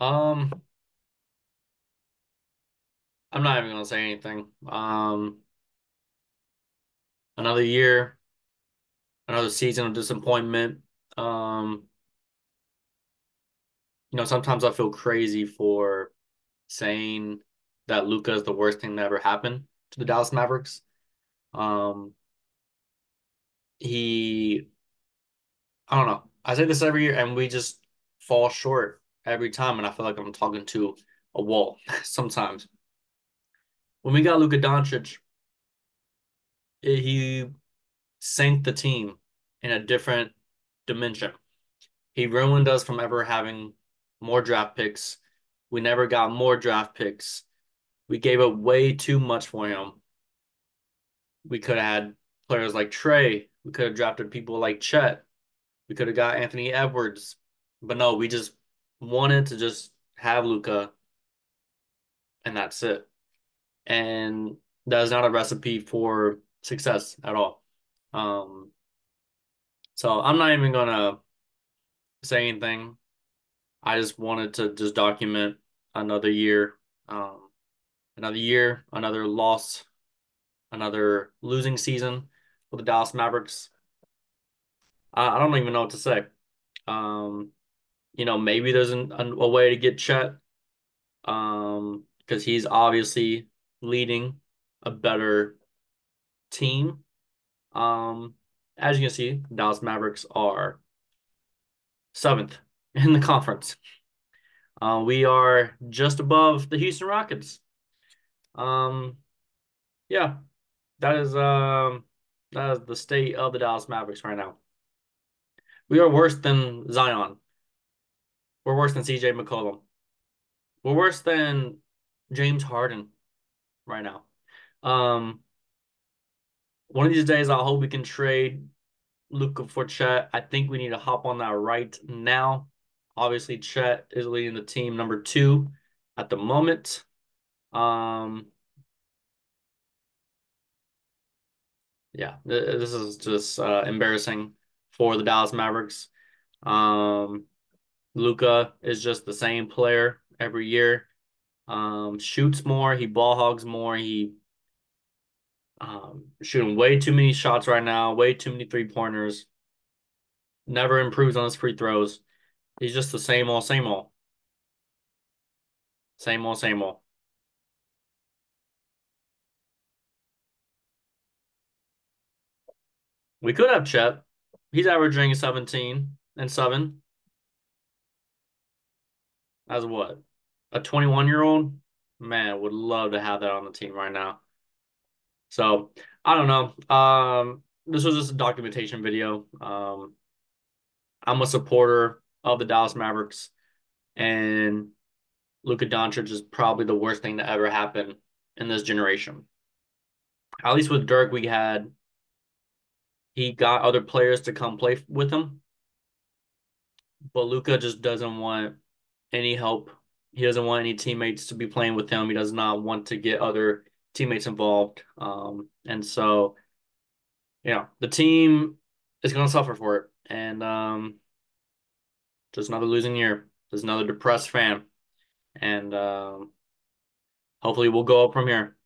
Um, I'm not even gonna say anything. Um, another year, another season of disappointment. Um, you know, sometimes I feel crazy for saying that Luka is the worst thing that ever happened to the Dallas Mavericks. Um, he, I don't know. I say this every year, and we just fall short every time, and I feel like I'm talking to a wall sometimes. When we got Luka Doncic, eh, he sank the team in a different dimension. He ruined us from ever having more draft picks. We never got more draft picks. We gave up way too much for him. We could have had players like Trae. We could have drafted people like Chet. We could have got Anthony Edwards. But no, we just wanted to just have Luka, and that's it. And that is not a recipe for success at all. Um, so I'm not even gonna say anything. I just wanted to just document another year, um, another year, another loss, another losing season for the Dallas Mavericks. I, I don't even know what to say. Um, you know, maybe there's an, a, way to get Chet, um, because he's obviously leading a better team. Um, as you can see, Dallas Mavericks are seventh in the conference. Uh, we are just above the Houston Rockets. Um, yeah, that is um that is the state of the Dallas Mavericks right now. We are worse than Zion. We're worse than CJ McCollum. We're worse than James Harden right now. Um, one of these days, I hope we can trade Luka for Chet. I think we need to hop on that right now. Obviously, Chet is leading the team number two at the moment. Um, yeah, this is just uh, embarrassing for the Dallas Mavericks. Um, Luka is just the same player every year. Um, shoots more, he ball hogs more, he um, shooting way too many shots right now, way too many three pointers. Never improves on his free throws. He's just the same old, same old. Same old, same old. We could have Chet. He's averaging 17 and 7. As what? A 21 year old? Man, would love to have that on the team right now. So I don't know. Um, this was just a documentation video. Um, I'm a supporter of the Dallas Mavericks, and Luka Doncic is probably the worst thing to ever happen in this generation. At least with Dirk, we had he got other players to come play with him, but Luka just doesn't want any help. He doesn't want any teammates to be playing with him. He does not want to get other teammates involved. Um, and so, you know, the team is going to suffer for it. And um, just another losing year. There's another depressed fan. And um, hopefully we'll go up from here.